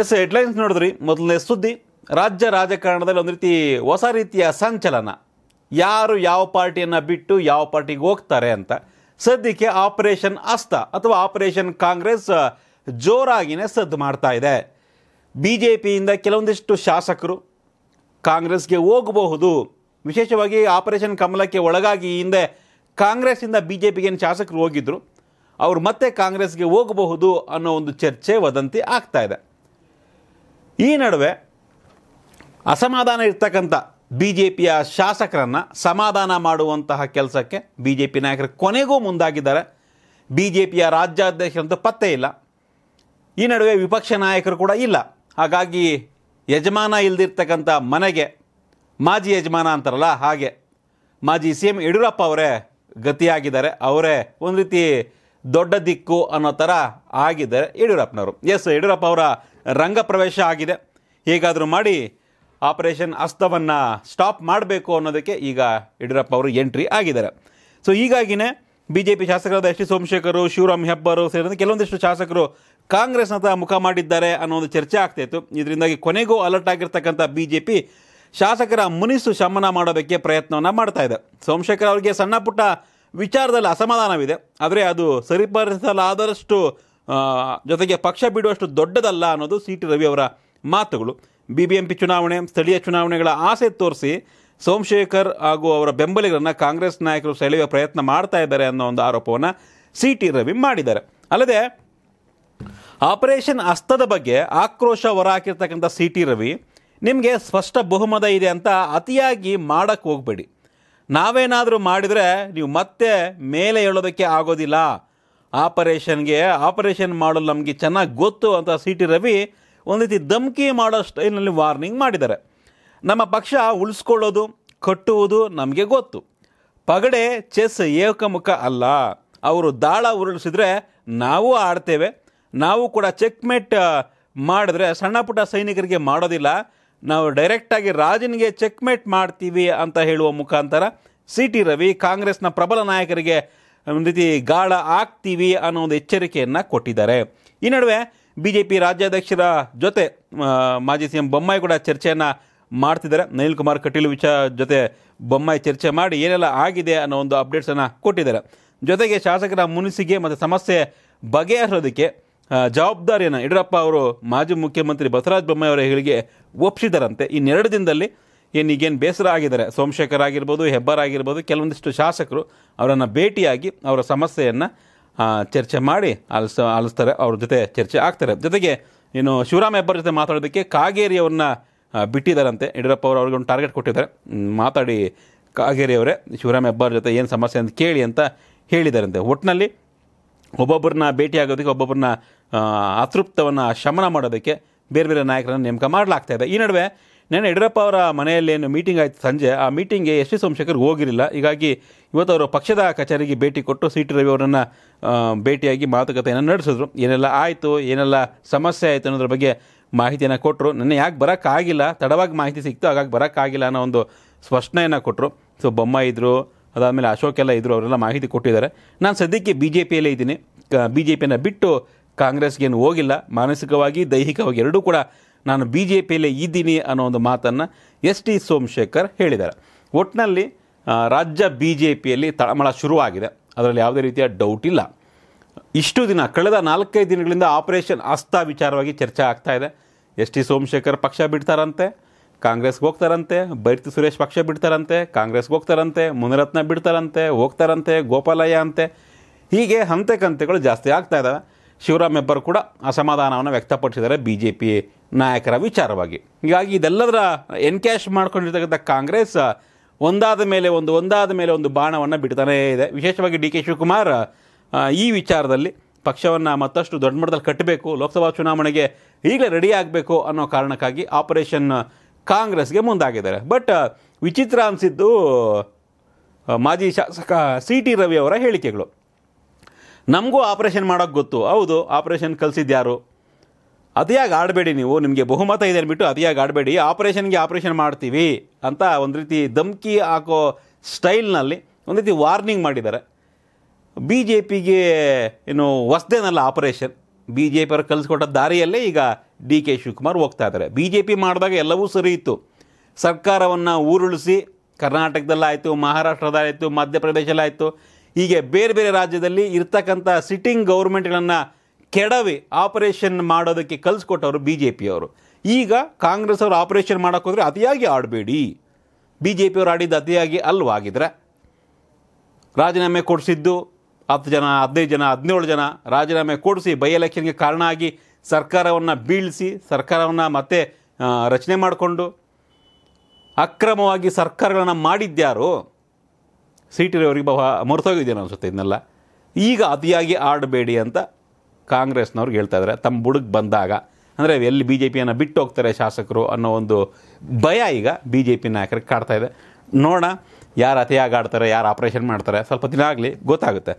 S headlines ನೋಡಿದ್ರಿ. ಮೊದಲನೇ ಸುದ್ದಿ. ರಾಜ್ಯ ರಾಜಕಾರಣದಲ್ಲಿ ಒಂದು ರೀತಿ ಹೊಸ ರೀತಿಯ ಸಂಚಲನ. ಯಾರು ಯಾವ ಪಾರ್ಟಿಯನ್ನು ಬಿಟ್ಟು ಯಾವ ಪಾರ್ಟಿಗೆ ಹೋಗ್ತಾರೆ ಅಂತ. ಸದ್ಯಕ್ಕೆ ಆಪರೇಷನ್ ಅಸ್ತ ಅಥವಾ ಆಪರೇಷನ್ ಕಾಂಗ್ರೆಸ್ ಜೋರಾಗಿನೇ ಸದ್ದು ಮಾಡ್ತಾ ಇದೆ. ಬಿ ಜೆ ಪಿಯಿಂದ ಕೆಲವೊಂದಿಷ್ಟು ಶಾಸಕರು ಕಾಂಗ್ರೆಸ್ಗೆ ಹೋಗಬಹುದು. ವಿಶೇಷವಾಗಿ ಆಪರೇಷನ್ ಕಮಲಕ್ಕೆ ಒಳಗಾಗಿ ಹಿಂದೆ ಕಾಂಗ್ರೆಸ್ಸಿಂದ ಬಿ ಜೆ ಪಿಗೆ ಶಾಸಕರು ಹೋಗಿದ್ರು, ಅವರು ಮತ್ತೆ ಕಾಂಗ್ರೆಸ್ಗೆ ಹೋಗಬಹುದು ಅನ್ನೋ ಒಂದು ಚರ್ಚೆ ವದಂತಿ ಆಗ್ತಾ ಇದೆ. ಈ ನಡುವೆ ಅಸಮಾಧಾನ ಇರ್ತಕ್ಕಂಥ ಬಿ ಜೆ ಪಿಯ ಶಾಸಕರನ್ನು ಸಮಾಧಾನ ಮಾಡುವಂತಹ ಕೆಲಸಕ್ಕೆ ಬಿ ಜೆ ಪಿ ನಾಯಕರು ಕೊನೆಗೂ ಮುಂದಾಗಿದ್ದಾರೆ. ಬಿ ಜೆ ಪಿಯ ರಾಜ್ಯಾಧ್ಯಕ್ಷರಂತೂ ಪತ್ತೆ ಇಲ್ಲ. ಈ ನಡುವೆ ವಿಪಕ್ಷ ನಾಯಕರು ಕೂಡ ಇಲ್ಲ. ಹಾಗಾಗಿ ಯಜಮಾನ ಇಲ್ದಿರ್ತಕ್ಕಂಥ ಮನೆಗೆ ಮಾಜಿ ಯಜಮಾನ ಅಂತಾರಲ್ಲ, ಹಾಗೆ ಮಾಜಿ ಸಿ ಎಂ ಯಡಿಯೂರಪ್ಪ ಅವರೇ ಗತಿಯಾಗಿದ್ದಾರೆ. ಅವರೇ ಒಂದು ರೀತಿ ದೊಡ್ಡ ದಿಕ್ಕು ಅನ್ನೋ ಥರ ಆಗಿದೆ ಯಡಿಯೂರಪ್ಪನವರು. ಎಸ್ ಯಡಿಯೂರಪ್ಪ ಅವರ ರಂಗ ಪ್ರವೇಶ ಆಗಿದೆ. ಹೇಗಾದರೂ ಮಾಡಿ ಆಪರೇಷನ್ ಅಸ್ತವನ್ನು ಸ್ಟಾಪ್ ಮಾಡಬೇಕು ಅನ್ನೋದಕ್ಕೆ ಈಗ ಯಡಿಯೂರಪ್ಪ ಅವರು ಎಂಟ್ರಿ ಆಗಿದ್ದಾರೆ. ಸೊ ಹೀಗಾಗಿನೇ ಬಿ ಜೆ ಪಿ ಶಾಸಕರಾದ ಎಸ್ ಟಿ ಸೋಮಶೇಖರು, ಶಿವರಾಮ್ ಹೆಬ್ಬರು ಸೇರಿದಂತೆ ಕೆಲವೊಂದಿಷ್ಟು ಶಾಸಕರು ಕಾಂಗ್ರೆಸ್ ಅಂತ ಮುಖ ಮಾಡಿದ್ದಾರೆ ಅನ್ನೋ ಒಂದು ಚರ್ಚೆ ಆಗ್ತಾಯಿತ್ತು ಇದರಿಂದಾಗಿ ಕೊನೆಗೂ ಅಲರ್ಟ್ ಆಗಿರ್ತಕ್ಕಂಥ ಬಿ ಜೆ ಪಿ ಶಾಸಕರ ಮುನಿಸು ಶಮನ ಮಾಡೋದಕ್ಕೆ ಪ್ರಯತ್ನವನ್ನು ಮಾಡ್ತಾ ಇದೆ. ಸೋಮಶೇಖರ್ ಅವರಿಗೆ ಸಣ್ಣ ಪುಟ್ಟ ವಿಚಾರದಲ್ಲಿ ಅಸಮಾಧಾನವಿದೆ. ಆದರೆ ಅದು ಸರಿಪಡಿಸಲಾದಷ್ಟು ಜೊತೆಗೆ ಪಕ್ಷ ಬಿಡುವಷ್ಟು ದೊಡ್ಡದಲ್ಲ ಅನ್ನೋದು ಸಿ ಟಿ ರವಿ ಅವರ ಮಾತುಗಳು. ಬಿ ಬಿ ಎಂ ಪಿ ಚುನಾವಣೆ, ಸ್ಥಳೀಯ ಚುನಾವಣೆಗಳ ಆಸೆ ತೋರಿಸಿ ಸೋಮಶೇಖರ್ ಹಾಗೂ ಅವರ ಬೆಂಬಲಿಗರನ್ನು ಕಾಂಗ್ರೆಸ್ ನಾಯಕರು ಸೆಳೆಯುವ ಪ್ರಯತ್ನ ಮಾಡ್ತಾ ಇದ್ದಾರೆ ಅನ್ನೋ ಒಂದು ಆರೋಪವನ್ನು ಸಿ ಟಿ ರವಿ ಮಾಡಿದ್ದಾರೆ. ಅಲ್ಲದೆ, ಆಪರೇಷನ್ ಅಸ್ತದ ಬಗ್ಗೆ ಆಕ್ರೋಶ ಹೊರಹಾಕಿರ್ತಕ್ಕಂಥ ಸಿ ಟಿ ರವಿ, ನಿಮಗೆ ಸ್ಪಷ್ಟ ಬಹುಮತ ಇದೆ ಅಂತ ಅತಿಯಾಗಿ ಮಾಡಕ್ಕೆ ಹೋಗಬೇಡಿ. ನಾವೇನಾದರೂ ಮಾಡಿದರೆ ನೀವು ಮತ್ತೆ ಮೇಲೆ ಹೇಳೋದಕ್ಕೆ ಆಗೋದಿಲ್ಲ. ಆಪರೇಷನ್ಗೆ ಆಪರೇಷನ್ ಮಾಡಲು ನಮಗೆ ಚೆನ್ನಾಗಿ ಗೊತ್ತು ಅಂತ ಸಿ ಟಿ ರವಿ ಒಂದು ರೀತಿ ಧಮಕಿ ಮಾಡೋ ಸ್ಟೈಲ್ನಲ್ಲಿ ವಾರ್ನಿಂಗ್ ಮಾಡಿದ್ದಾರೆ. ನಮ್ಮ ಪಕ್ಷ ಉಳಿಸ್ಕೊಳ್ಳೋದು, ಕಟ್ಟುವುದು ನಮಗೆ ಗೊತ್ತು. ಪಗಡೆ ಚೆಸ್ ಏಕಮುಖ ಅಲ್ಲ. ಅವರು ದಾಳ ಉರುಳಿಸಿದ್ರೆ ನಾವು ಆಡ್ತೇವೆ. ನಾವು ಕೂಡ ಚೆಕ್ಮೇಟ್ ಮಾಡಿದ್ರೆ ಸಣ್ಣ ಪುಟ್ಟ ಸೈನಿಕರಿಗೆ ಮಾಡೋದಿಲ್ಲ. ನಾವು ಡೈರೆಕ್ಟಾಗಿ ರಾಜನಿಗೆ ಚೆಕ್ಮೇಟ್ ಮಾಡ್ತೀವಿ ಅಂತ ಹೇಳುವ ಮುಖಾಂತರ ಸಿ ಟಿ ರವಿ ಕಾಂಗ್ರೆಸ್ನ ಪ್ರಬಲ ನಾಯಕರಿಗೆ ಒಂದು ರೀತಿ ಗಾಳ ಆಗ್ತೀವಿ ಅನ್ನೋ ಒಂದು ಎಚ್ಚರಿಕೆಯನ್ನು ಕೊಟ್ಟಿದ್ದಾರೆ. ಈ ನಡುವೆ ಬಿ ಜೆ ಪಿ ರಾಜ್ಯಾಧ್ಯಕ್ಷರ ಜೊತೆ ಮಾಜಿ ಸಿ ಎಂ ಬೊಮ್ಮಾಯಿ ಕೂಡ ಚರ್ಚೆಯನ್ನು ಮಾಡ್ತಿದ್ದಾರೆ. ನಳಿನ್ ಕುಮಾರ್ ಕಟೀಲ್ ವಿಚಾರ ಜೊತೆ ಬೊಮ್ಮಾಯಿ ಚರ್ಚೆ ಮಾಡಿ ಏನೆಲ್ಲ ಆಗಿದೆ ಅನ್ನೋ ಒಂದು ಅಪ್ಡೇಟ್ಸನ್ನು ಕೊಟ್ಟಿದ್ದಾರೆ. ಜೊತೆಗೆ ಶಾಸಕರ ಮುನಿಸಿಗೆ ಮತ್ತು ಸಮಸ್ಯೆ ಬಗೆಹರಿಸೋದಕ್ಕೆ ಜವಾಬ್ದಾರಿಯನ್ನು ಯಡಿಯೂರಪ್ಪ ಅವರು ಮಾಜಿ ಮುಖ್ಯಮಂತ್ರಿ ಬಸವರಾಜ ಬೊಮ್ಮಾಯಿ ಅವರ ಹೇಳಿಗೆ ಒಪ್ಪಿಸಿದರಂತೆ ಇನ್ನೆರಡು ದಿನದಲ್ಲಿ ಏನು ಈಗೇನು ಬೇಸರ ಆಗಿದ್ದಾರೆ, ಸೋಮಶೇಖರ್ ಆಗಿರ್ಬೋದು, ಹೆಬ್ಬಾರ್ ಆಗಿರ್ಬೋದು, ಕೆಲವೊಂದಿಷ್ಟು ಶಾಸಕರು ಅವರನ್ನು ಭೇಟಿಯಾಗಿ ಅವರ ಸಮಸ್ಯೆಯನ್ನು ಚರ್ಚೆ ಮಾಡಿ ಆಲಿಸ, ಆಲಿಸ್ತಾರೆ, ಅವ್ರ ಜೊತೆ ಚರ್ಚೆ ಆಗ್ತಾರೆ. ಜೊತೆಗೆ ಇನ್ನು ಶಿವರಾಮ್ ಹೆಬ್ಬಾರ್ ಜೊತೆ ಮಾತಾಡೋದಕ್ಕೆ ಕಾಗೇರಿ ಅವ್ರನ್ನ ಬಿಟ್ಟಿದ್ದಾರಂತೆ ಯಡಿಯೂರಪ್ಪ ಅವರು ಅವ್ರಿಗೆ ಟಾರ್ಗೆಟ್ ಕೊಟ್ಟಿದ್ದಾರೆ. ಮಾತಾಡಿ ಕಾಗೇರಿ ಅವರೇ, ಶಿವರಾಮ್ ಹೆಬ್ಬಾರ್ ಜೊತೆ ಏನು ಸಮಸ್ಯೆ ಅಂತ ಕೇಳಿ ಅಂತ ಹೇಳಿದಾರಂತೆ. ಒಟ್ಟಿನಲ್ಲಿ ಒಬ್ಬೊಬ್ಬರನ್ನ ಭೇಟಿಯಾಗೋದಕ್ಕೆ ಒಬ್ಬೊಬ್ಬರನ್ನ ಅತೃಪ್ತವನ್ನು ಶಮನ ಮಾಡೋದಕ್ಕೆ ಬೇರೆ ಬೇರೆ ನಾಯಕರನ್ನು ನೇಮಕ ಮಾಡಲಾಗ್ತಾ ಇದೆ. ಈ ನಡುವೆ ನೆನ್ನೆ ಯಡಿಯೂರಪ್ಪ ಅವರ ಮನೆಯಲ್ಲಿ ಏನು ಮೀಟಿಂಗ್ ಆಯಿತು ಸಂಜೆ, ಆ ಮೀಟಿಂಗ್ಗೆ ಎಸ್ ವಿ ಸೋಮಶೇಖರ್ ಹೋಗಿರಲಿಲ್ಲ. ಹೀಗಾಗಿ ಇವತ್ತು ಅವರು ಪಕ್ಷದ ಕಚೇರಿಗೆ ಭೇಟಿ ಕೊಟ್ಟು ಸಿ ಟಿ ರವಿ ಅವರನ್ನು ಭೇಟಿಯಾಗಿ ಮಾತುಕತೆಯನ್ನು ನಡೆಸಿದ್ರು. ಏನೆಲ್ಲ ಆಯಿತು, ಏನೆಲ್ಲ ಸಮಸ್ಯೆ ಆಯಿತು ಅನ್ನೋದ್ರ ಬಗ್ಗೆ ಮಾಹಿತಿಯನ್ನು ಕೊಟ್ಟರು ನೆನ್ನೆ ಯಾಕೆ ಬರೋಕ್ಕಾಗಿಲ್ಲ? ತಡವಾಗಿ ಮಾಹಿತಿ ಸಿಕ್ತು, ಹಾಗಾಗಿ ಬರೋಕ್ಕಾಗಿಲ್ಲ ಅನ್ನೋ ಒಂದು ಸ್ಪಷ್ಟನೆಯನ್ನು ಕೊಟ್ಟರು ಸೊ ಬೊಮ್ಮ ಇದ್ದರು ಅದಾದಮೇಲೆ ಅಶೋಕ್ ಎಲ್ಲ ಇದ್ದರು ಅವರೆಲ್ಲ ಮಾಹಿತಿ ಕೊಟ್ಟಿದ್ದಾರೆ. ನಾನು ಸದ್ಯಕ್ಕೆ ಬಿ ಜೆ ಪಿಯಲ್ಲೇ ಇದ್ದೀನಿ. ಬಿ ಜೆ ಪಿಯನ್ನು ಬಿಟ್ಟು ಕಾಂಗ್ರೆಸ್ಗೇನು ಹೋಗಿಲ್ಲ, ಮಾನಸಿಕವಾಗಿ, ದೈಹಿಕವಾಗಿ ಎರಡೂ ಕೂಡ ನಾನು ಬಿ ಜೆ ಪಿಯಲ್ಲೇ ಇದ್ದೀನಿ ಅನ್ನೋ ಒಂದು ಮಾತನ್ನು ಎಸ್ ಟಿ ಸೋಮಶೇಖರ್ ಹೇಳಿದ್ದಾರೆ. ಒಟ್ಟಿನಲ್ಲಿ ರಾಜ್ಯ ಬಿ ಜೆ ಪಿಯಲ್ಲಿ ತಳಮಳ ಶುರುವಾಗಿದೆ. ಅದರಲ್ಲಿ ಯಾವುದೇ ರೀತಿಯ ಡೌಟ್ ಇಲ್ಲ. ಇಷ್ಟು ದಿನ, ಕಳೆದ ನಾಲ್ಕೈದು ದಿನಗಳಿಂದ ಆಪರೇಷನ್ ಆಸ್ಥಾ ವಿಚಾರವಾಗಿ ಚರ್ಚೆ ಆಗ್ತಾ ಇದೆ. ಎಸ್ ಟಿ ಸೋಮಶೇಖರ್ ಪಕ್ಷ ಬಿಡ್ತಾರಂತೆ, ಕಾಂಗ್ರೆಸ್ಗೆ ಹೋಗ್ತಾರಂತೆ, ಬೈರ್ತಿ ಸುರೇಶ್ ಪಕ್ಷ ಬಿಡ್ತಾರಂತೆ, ಕಾಂಗ್ರೆಸ್ಗೆ ಹೋಗ್ತಾರಂತೆ, ಮುನಿರತ್ನ ಬಿಡ್ತಾರಂತೆ, ಹೋಗ್ತಾರಂತೆ, ಗೋಪಾಲಯ್ಯ ಅಂತೆ. ಹೀಗೆ ಹಂತೆ ಕಂತೆಗಳು ಜಾಸ್ತಿ ಆಗ್ತಾ ಇದ್ದಾವೆ ಶಿವರಾಮ್ ಹೆಬ್ಬರ್ ಕೂಡ ಅಸಮಾಧಾನವನ್ನು ವ್ಯಕ್ತಪಡಿಸಿದ್ದಾರೆ ಬಿ ಜೆ ಪಿ ನಾಯಕರ ವಿಚಾರವಾಗಿ. ಹೀಗಾಗಿ ಇದೆಲ್ಲದರ ಎನ್ಕ್ಯಾಶ್ ಮಾಡ್ಕೊಂಡಿರ್ತಕ್ಕಂಥ ಕಾಂಗ್ರೆಸ್ ಒಂದಾದ ಮೇಲೆ ಒಂದು, ಒಂದಾದ ಮೇಲೆ ಒಂದು ಬಾಣವನ್ನು ಬಿಡ್ತಾನೇ ಇದೆ. ವಿಶೇಷವಾಗಿ ಡಿ ಕೆ ಶಿವಕುಮಾರ್ ಈ ವಿಚಾರದಲ್ಲಿ ಪಕ್ಷವನ್ನು ಮತ್ತಷ್ಟು ದೊಡ್ಡ ಮಟ್ಟದಲ್ಲಿ ಕಟ್ಟಬೇಕು, ಲೋಕಸಭಾ ಚುನಾವಣೆಗೆ ಈಗಲೇ ರೆಡಿ ಆಗಬೇಕು ಅನ್ನೋ ಕಾರಣಕ್ಕಾಗಿ ಆಪರೇಷನ್ ಕಾಂಗ್ರೆಸ್ಗೆ ಮುಂದಾಗಿದ್ದಾರೆ. ಬಟ್ ವಿಚಿತ್ರ ಅನಿಸಿದ್ದು ಮಾಜಿ ಶಾಸಕ ಸಿ ಟಿ ರವಿ ಅವರ ಹೇಳಿಕೆಗಳು. ನಮಗೂ ಆಪರೇಷನ್ ಮಾಡೋಕ್ಕೆ ಗೊತ್ತು. ಹೌದು, ಆಪರೇಷನ್ ಕಲಿಸಿದ್ದು ಯಾರು ಅತಿಯಾಗಿ ಆಡಬೇಡಿ ನೀವು, ನಿಮಗೆ ಬಹುಮತ ಇದೆ ಅಂದ್ಬಿಟ್ಟು ಅತಿಯಾಗಿ ಆಡಬೇಡಿ. ಆಪ್ರೇಷನ್ಗೆ ಆಪರೇಷನ್ ಮಾಡ್ತೀವಿ ಅಂತ ಒಂದು ರೀತಿ ಧಮ್ಕಿ ಹಾಕೋ ಸ್ಟೈಲ್ನಲ್ಲಿ ಒಂದು ರೀತಿ ವಾರ್ನಿಂಗ್ ಮಾಡಿದ್ದಾರೆ. ಬಿ ಜೆ ಪಿಗೆ ಏನು ಹೊಸ್ದೇನಲ್ಲ ಆಪರೇಷನ್? ಬಿ ಜೆ ಪಿಯವರು ಕಲಿಸ್ಕೊಟ್ಟ ದಾರಿಯಲ್ಲೇ ಈಗ ಡಿ ಕೆ ಶಿವಕುಮಾರ್ ಹೋಗ್ತಾ ಇದ್ದಾರೆ. ಬಿ ಜೆ ಪಿ ಮಾಡಿದಾಗ ಎಲ್ಲವೂ ಸರಿ ಇತ್ತು. ಸರ್ಕಾರವನ್ನು ಊರುಳಿಸಿ ಕರ್ನಾಟಕದಲ್ಲಾಯಿತು, ಮಹಾರಾಷ್ಟ್ರದಲ್ಲಾಯಿತು, ಮಧ್ಯಪ್ರದೇಶದಲ್ಲಾಯಿತು ಹೀಗೆ ಬೇರೆ ಬೇರೆ ರಾಜ್ಯದಲ್ಲಿ ಇರ್ತಕ್ಕಂಥ ಸಿಟ್ಟಿಂಗ್ ಗೌರ್ಮೆಂಟ್ಗಳನ್ನು ಕೆಡವಿ ಆಪರೇಷನ್ ಮಾಡೋದಕ್ಕೆ ಕಲಿಸ್ಕೊಟ್ಟವರು ಬಿ ಜೆ ಪಿಯವರು ಈಗ ಕಾಂಗ್ರೆಸ್ ಅವರು ಆಪರೇಷನ್ ಮಾಡೋಕ್ಕೋದ್ರೆ ಹೋದರೆ ಅತಿಯಾಗಿ ಆಡಬೇಡಿ. ಬಿ ಜೆ ಪಿಯವರು ಆಡಿದ್ದು ಅತಿಯಾಗಿ ಅಲ್ವಾಗಿದ್ರೆ ರಾಜೀನಾಮೆ ಕೊಡಿಸಿದ್ದು ಹತ್ತು ಜನ, ಹದಿನೈದು ಜನ, ಹದಿನೇಳು ಜನ ರಾಜೀನಾಮೆ ಕೊಡಿಸಿ ಬೈ ಎಲೆಕ್ಷನ್ಗೆ ಕಾರಣ ಆಗಿ ಸರ್ಕಾರವನ್ನು ಬೀಳಿಸಿ, ಸರ್ಕಾರವನ್ನು ಮತ್ತೆ ರಚನೆ ಮಾಡಿಕೊಂಡು ಅಕ್ರಮವಾಗಿ ಸರ್ಕಾರಗಳನ್ನು ಮಾಡಿದ್ಯಾರು ಸೀಟಿರೋರಿಗೆ ಬಹು ಮರ್ತೋಗಿದ್ದೇನೆ ಅನಿಸುತ್ತೆ ಇದನ್ನೆಲ್ಲ. ಈಗ ಅತಿಯಾಗಿ ಆಡಬೇಡಿ ಅಂತ ಕಾಂಗ್ರೆಸ್ನವ್ರಿಗೆ ಹೇಳ್ತಾ ಇದ್ದಾರೆ ತಮ್ಮ ಬುಡಕ್ಕೆ ಬಂದಾಗ, ಅಂದರೆ ಎಲ್ಲಿ ಬಿ ಜೆ ಪಿಯನ್ನು ಬಿಟ್ಟು ಹೋಗ್ತಾರೆ ಶಾಸಕರು ಅನ್ನೋ ಒಂದು ಭಯ ಈಗ ಬಿ ಜೆ ಪಿ ನಾಯಕರಿಗೆ ಕಾಡ್ತಾ ಇದೆ. ನೋಡೋಣ, ಯಾರು ಅತಿಯಾಗಿ ಆಡ್ತಾರೆ, ಯಾರು ಆಪ್ರೇಷನ್ ಮಾಡ್ತಾರೆ, ಸ್ವಲ್ಪ ದಿನ ಆಗಲಿ ಗೊತ್ತಾಗುತ್ತೆ.